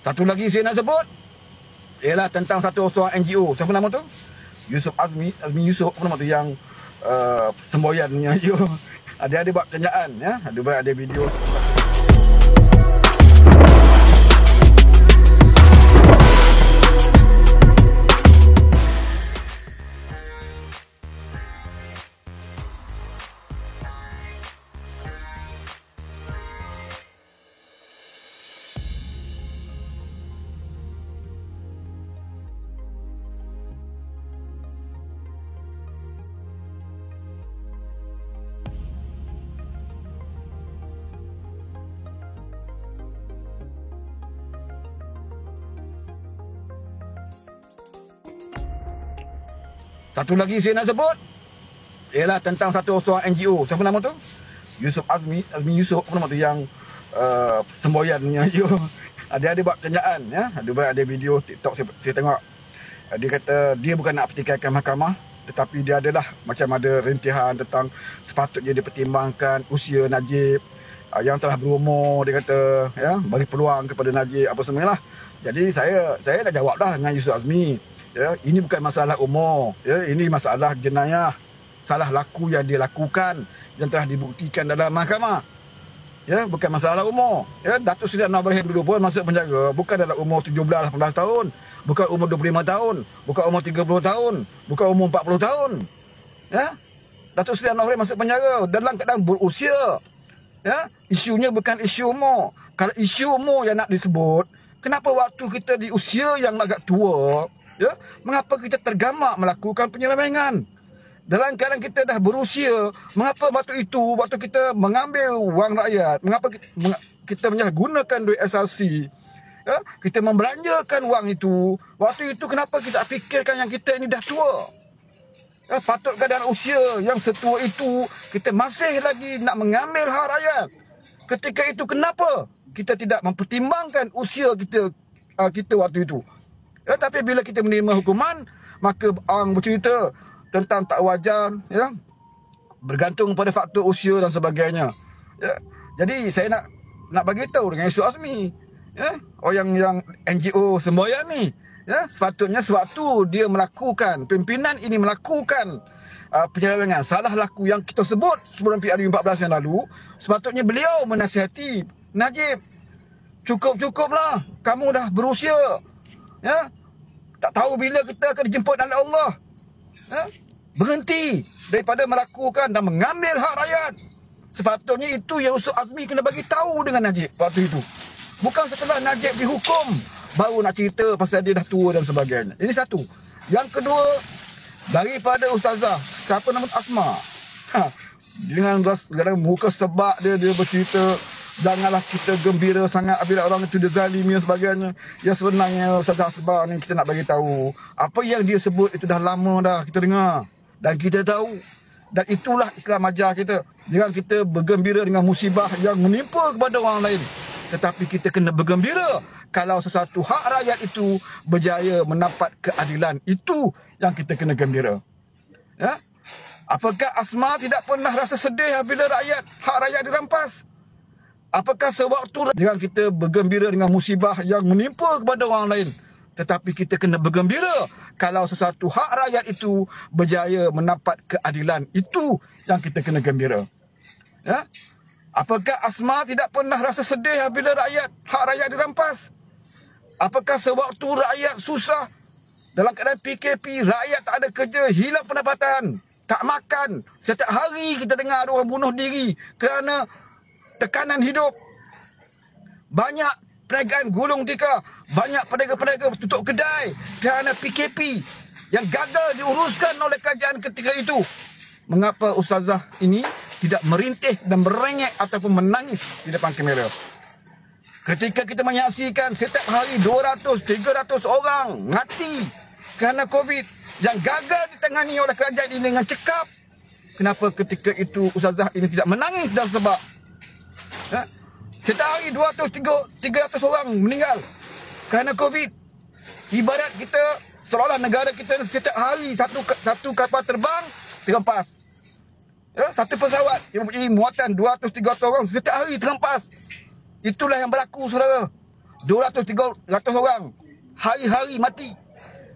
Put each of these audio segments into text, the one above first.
Satu lagi saya nak sebut ialah tentang satu seorang NGO. Siapa nama tu? Yusuf Azmi, Azmi Yusuf apa nama tu yang uh, semboyan punya NGO. Ada ada buat kerjaan ya. Ada ada video. Satu lagi saya nak sebut ialah tentang satu seorang NGO. Siapa nama tu? Yusuf Azmi, Azmi Yusuf apa nama tu yang uh, semboyan punya NGO. Ada ada buat kerjaan ya. Ada buat ada video TikTok saya, saya tengok. Uh, dia kata dia bukan nak pertikaikan mahkamah tetapi dia adalah macam ada rintihan tentang sepatutnya dipertimbangkan usia Najib uh, yang telah berumur dia kata ya bagi peluang kepada Najib apa semualah. Jadi saya saya dah jawab dah dengan Yusuf Azmi ya ini bukan masalah umur ya ini masalah jenayah. Salah laku yang dia lakukan yang telah dibuktikan dalam mahkamah. Ya bukan masalah umur. Ya Datuk Seri Anwar Ibrahim dulu pun masuk penjara bukan dalam umur 17 18 tahun bukan umur 25 tahun bukan umur 30 tahun bukan umur 40 tahun. Ya Datuk Seri Anwar Ibrahim masuk penjara dalam keadaan berusia ya isunya bukan isu umur. Kalau isu umur yang nak disebut kenapa waktu kita di usia yang agak tua ya mengapa kita tergamak melakukan penyelewengan? Dalam keadaan kita dah berusia mengapa waktu itu waktu kita mengambil wang rakyat mengapa kita menyalahgunakan duit SRC ya kita membelanjakan wang itu waktu itu kenapa kita fikirkan yang kita ini dah tua ya patut keadaan usia yang setua itu kita masih lagi nak mengambil hak rakyat? Ketika itu kenapa kita tidak mempertimbangkan usia kita uh, kita waktu itu? Ya, tapi bila kita menerima hukuman, maka orang bercerita tentang tak wajar, ya, bergantung pada faktor usia dan sebagainya. Ya, jadi saya nak nak bagi tahu dengan Yusuf Azmi, ya, orang yang NGO semboyan ni, ya, sepatutnya sewaktu dia melakukan pimpinan ini melakukan uh, penyelewengan salah laku yang kita sebut sebelum PRU 14 yang lalu, sepatutnya beliau menasihati Najib cukup-cukuplah kamu dah berusia ya tak tahu bila kita akan dijemput oleh Allah. Ha? Berhenti daripada melakukan dan mengambil hak rakyat. Sepatutnya itu yang Ustaz Azmi kena bagi tahu dengan Najib waktu itu. Bukan setelah Najib dihukum baru nak cerita pasal dia dah tua dan sebagainya. Ini satu. Yang kedua daripada Ustazah siapa nama Asma. Ha. Dengan dengan muka sebab dia dia bercerita Janganlah kita gembira sangat apabila orang itu dizalimi dan sebagainya. Yang sebenarnya Ustaz Asbah ni kita nak bagi tahu. Apa yang dia sebut itu dah lama dah kita dengar. Dan kita tahu. Dan itulah Islam ajar kita. Jangan kita bergembira dengan musibah yang menimpa kepada orang lain. Tetapi kita kena bergembira kalau sesuatu hak rakyat itu berjaya mendapat keadilan. Itu yang kita kena gembira. Ya? Apakah Asma tidak pernah rasa sedih apabila rakyat, hak rakyat dirampas? Apakah sewaktu dengan kita bergembira dengan musibah yang menimpa kepada orang lain tetapi kita kena bergembira kalau sesuatu hak rakyat itu berjaya mendapat keadilan itu yang kita kena gembira ya apakah asma tidak pernah rasa sedih apabila rakyat hak rakyat dirampas apakah sewaktu rakyat susah dalam keadaan PKP rakyat tak ada kerja hilang pendapatan tak makan setiap hari kita dengar ada orang bunuh diri kerana tekanan hidup. Banyak perniagaan gulung tika. Banyak pedagang-pedagang tutup kedai kerana PKP yang gagal diuruskan oleh kerajaan ketika itu. Mengapa ustazah ini tidak merintih dan merengek ataupun menangis di depan kamera? Ketika kita menyaksikan setiap hari 200, 300 orang mati kerana COVID yang gagal ditangani oleh kerajaan ini dengan cekap. Kenapa ketika itu ustazah ini tidak menangis dan sebab Ha? Setiap hari 200 300 orang meninggal kerana COVID. Ibarat kita seolah negara kita setiap hari satu satu kapal terbang terhempas. Ya, satu pesawat yang mempunyai muatan 200 300 orang setiap hari terhempas. Itulah yang berlaku saudara. 200 300 orang hari-hari mati.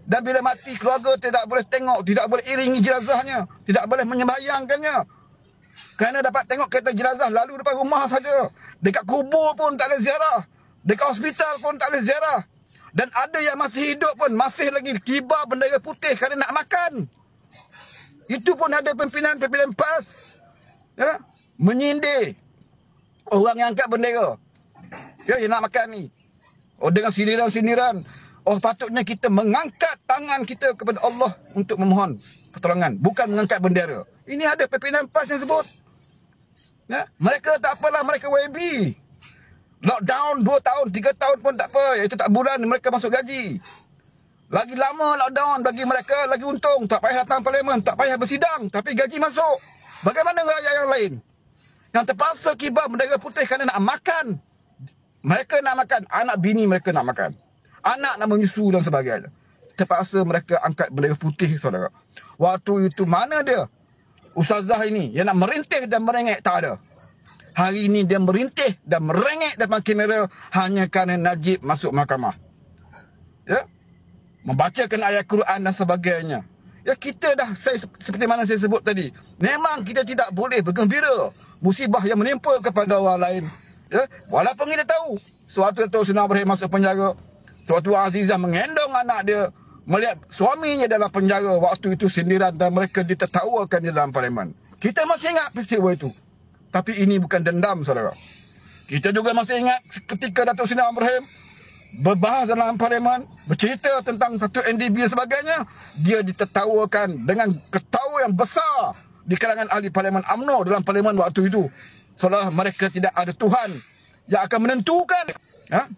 Dan bila mati keluarga tidak boleh tengok, tidak boleh iringi jenazahnya, tidak boleh menyembahyangkannya. Kerana dapat tengok kereta jenazah lalu depan rumah saja. Dekat kubur pun tak ada ziarah. Dekat hospital pun tak ada ziarah. Dan ada yang masih hidup pun masih lagi kibar bendera putih kerana nak makan. Itu pun ada pimpinan-pimpinan PAS. Ya? Menyindir orang yang angkat bendera. Ya, yang nak makan ni. Oh, dengan sindiran-sindiran. Oh, patutnya kita mengangkat tangan kita kepada Allah untuk memohon pertolongan. Bukan mengangkat bendera. Ini ada pimpinan PAS yang sebut. Ya? Mereka tak apalah, mereka YB. Lockdown 2 tahun, 3 tahun pun tak apa. Itu tak bulan mereka masuk gaji. Lagi lama lockdown bagi mereka, lagi untung. Tak payah datang parlimen, tak payah bersidang. Tapi gaji masuk. Bagaimana rakyat yang lain? Yang terpaksa kibar bendera putih kerana nak makan. Mereka nak makan. Anak bini mereka nak makan. Anak nak menyusu dan sebagainya. Terpaksa mereka angkat bendera putih, saudara. Waktu itu mana dia? Ustazah ini yang nak merintih dan merengek tak ada. Hari ini dia merintih dan merengek depan kamera hanya kerana Najib masuk mahkamah. Ya? Membacakan ayat Quran dan sebagainya. Ya kita dah saya seperti mana saya sebut tadi. Memang kita tidak boleh bergembira musibah yang menimpa kepada orang lain. Ya? Walaupun kita tahu suatu Datuk Seri Ibrahim masuk penjara, suatu Azizah mengendong anak dia melihat suaminya dalam penjara waktu itu sindiran dan mereka ditertawakan di dalam parlimen. Kita masih ingat peristiwa itu. Tapi ini bukan dendam, saudara. Kita juga masih ingat ketika Datuk Seri Ibrahim berbahas dalam parlimen, bercerita tentang satu NDB dan sebagainya, dia ditertawakan dengan ketawa yang besar di kalangan ahli parlimen AMNO dalam parlimen waktu itu. Seolah mereka tidak ada Tuhan yang akan menentukan. Ha?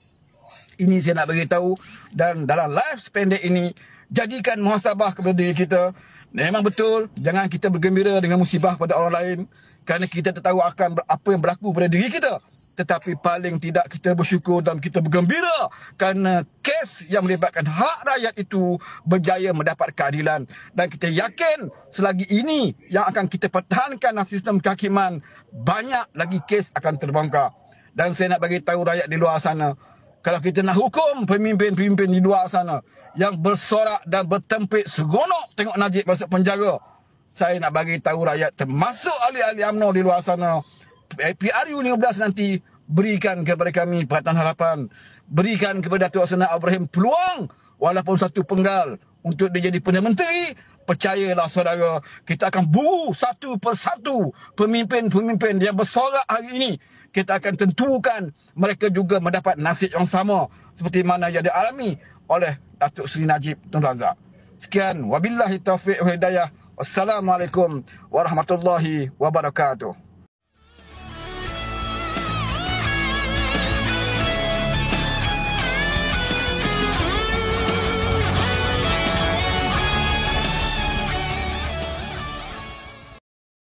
Ini saya nak beritahu dan dalam live sependek ini jadikan muhasabah kepada diri kita. Memang betul jangan kita bergembira dengan musibah pada orang lain kerana kita tahu akan apa yang berlaku pada diri kita. Tetapi paling tidak kita bersyukur dan kita bergembira kerana kes yang melibatkan hak rakyat itu berjaya mendapat keadilan. Dan kita yakin selagi ini yang akan kita pertahankan sistem kehakiman, banyak lagi kes akan terbongkar. Dan saya nak bagi tahu rakyat di luar sana, kalau kita nak hukum pemimpin-pemimpin di luar sana yang bersorak dan bertempik segonok tengok Najib masuk penjara. Saya nak bagi tahu rakyat termasuk ahli-ahli UMNO di luar sana. PRU 15 nanti berikan kepada kami perhatian harapan. Berikan kepada Datuk Sena Ibrahim peluang walaupun satu penggal untuk dia jadi Perdana Menteri. Percayalah saudara, kita akan buru satu persatu pemimpin-pemimpin yang bersorak hari ini kita akan tentukan mereka juga mendapat nasib yang sama seperti mana yang dialami oleh Datuk Seri Najib Tun Razak. Sekian wabillahi taufiq wa hidayah. Wassalamualaikum warahmatullahi wabarakatuh.